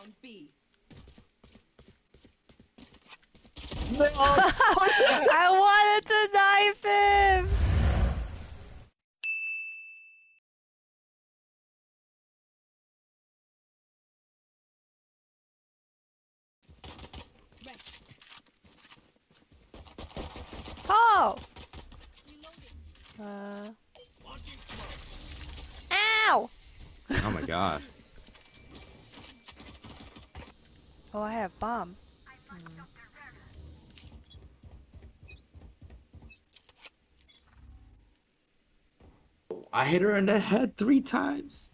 down B. I wanted to knife him! Oh! Uh. Ow! Oh my god. Oh, I have bomb. I hit her in the head three times.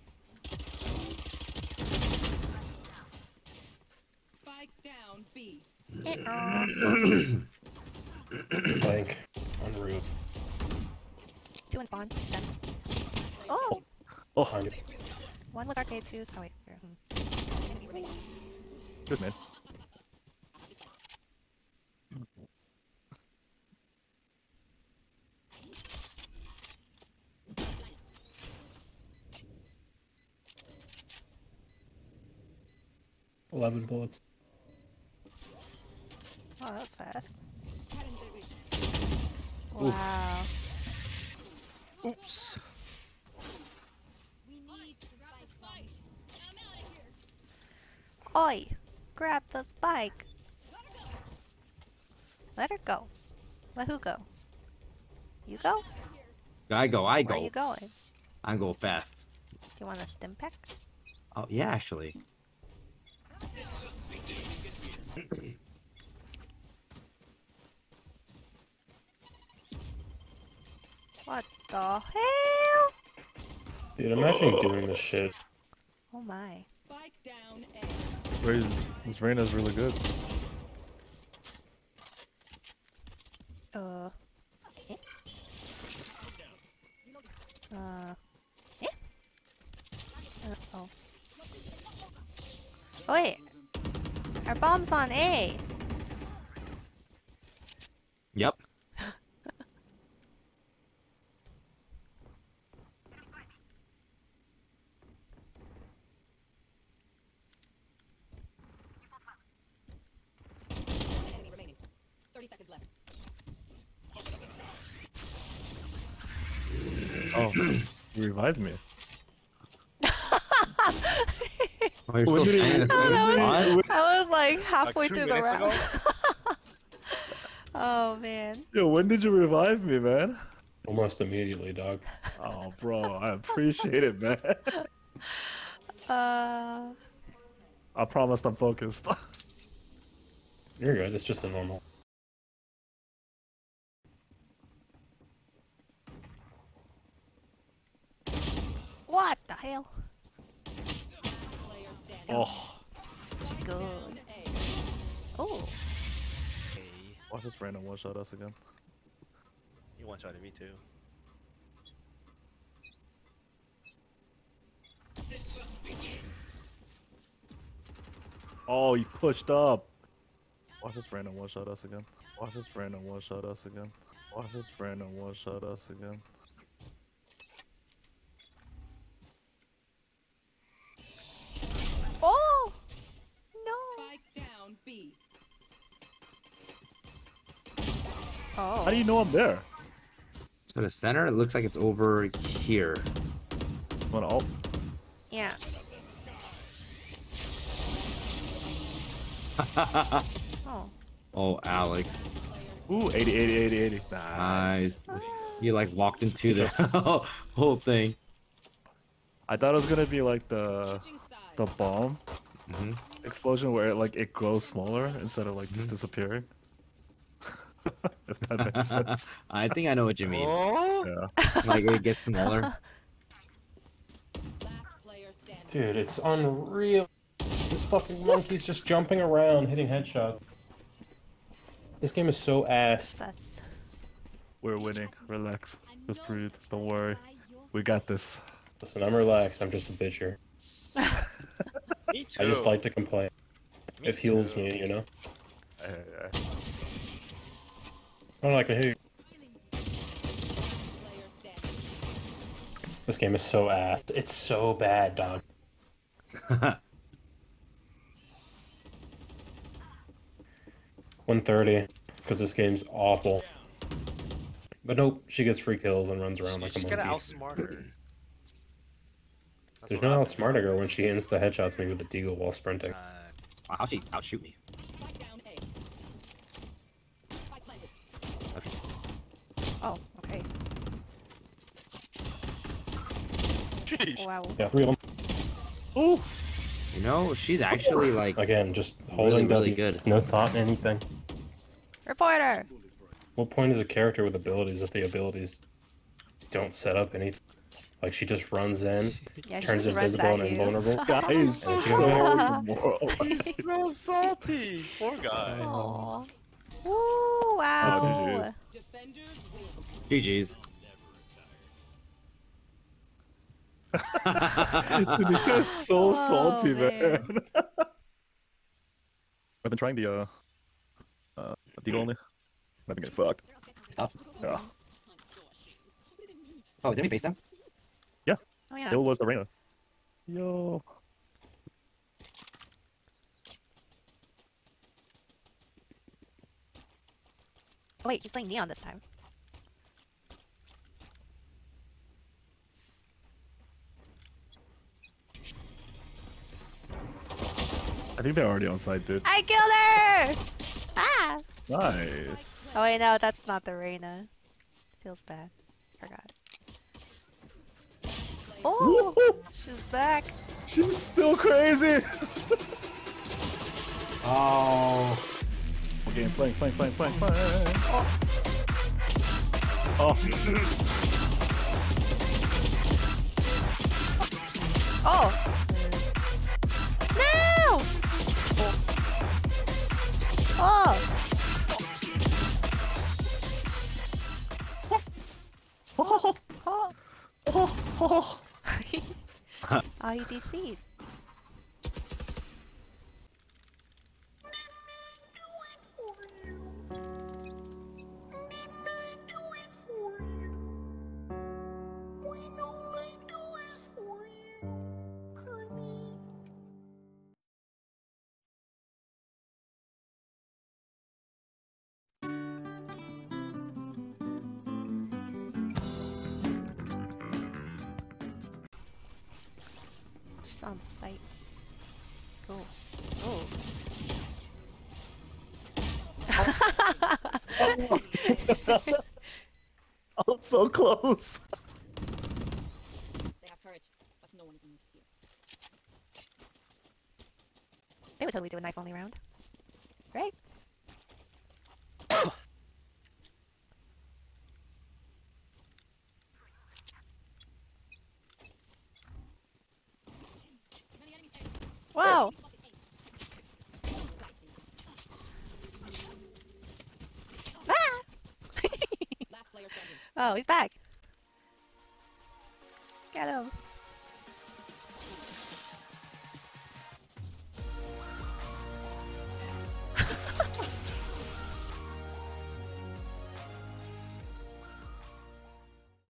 Spike down B. Flank on roof. Two in spawn. Done. Oh! Oh, Behind you. One was arcade too, so wait. hmm. Good man. Eleven bullets. Oh, that was fast. Wow. Oops. Oi! Grab the spike! Let her go. Let who go? You go? I go, I Where are go. you going? I'm going fast. Do you want a stim pack? Oh yeah, actually. What the hell? Dude, imagine doing this shit. Oh my. Raze, this Reyna's really good. Uh. Uh. Eh? Uh oh. Oh wait! Our bomb's on A! Oh, you revived me. Oh, you're still standing in the same I spot? I was like halfway two through the round. oh man. Yo, when did you revive me, man? Almost immediately, dog. Oh, bro, I appreciate it, man. Uh. I promised I'm focused. You're good. It's just a normal. What the hell? Oh, Good. A. Oh. watch this random one shot us again. You one shotted me too. Oh, you pushed up. Watch this random one shot us again. Watch this random one shot us again. Watch this random one shot us again. Oh. How do you know I'm there? So the center, it looks like it's over here. Wanna ult? Yeah. Oh. oh, Alex. Ooh, 80, 80, 80, 80. Nice. Nice. You like walked into the whole thing. I thought it was gonna be like the the bomb hmm explosion where it, like it grows smaller instead of like Mm-hmm. just disappearing. if that makes sense. I think I know what you mean. Oh, Yeah. Like it gets smaller. Last player standing. Dude, it's unreal. This fucking monkey's just jumping around, hitting headshots. This game is so ass. That's We're winning. Relax. Just breathe. Don't worry. We got this. Listen, I'm relaxed. I'm just a bitcher. me too. I just like to complain. Me It heals too. me, you know? I Unlikely who? This game is so ass. It's so bad, dog. One thirty, because this game's awful. But nope, she gets free kills and runs around like She's a monkey. She's gonna outsmart her. There's no outsmarting her when she ends the headshots me with a deagle while sprinting. Uh, How she outshoot me? Sheesh. Wow. Yeah, three of them. Ooh. You know, she's actually like Again, just really, holding really W. good. No thought in anything. Reporter! What point is a character with abilities if the abilities don't set up anything? Like she just runs in, Yeah, turns invisible and you. invulnerable. Guys, And she so goes, demoralized. so salty. Poor guy. Aw. Woo, wow. Oh, Defenders. GG's. Dude, this guy's so Oh, salty, man. man. I've been trying the uh, uh, deagle only. I've been getting fucked. Stuff. Yeah. Oh, did we face them? Yeah. Oh, yeah. Still was the Reyna. Yo. Oh, wait, he's playing Neon this time. I think they're already on site, dude. I killed her! Ah! Nice. Oh, wait, no, that's not the Reyna. Feels bad. Forgot. Oh! She's back. She's still crazy. Oh. Okay, flank, flank, flank, flank, flank. Oh. Oh. Oh! Oh, he DC'd. She's on site. Cool. Oh. Oh, so close. They have courage, but no one is immune to fear. they would totally do a knife only round. Right? Wow. Ah! oh, he's back. Get him.